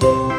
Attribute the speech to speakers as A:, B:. A: Bye.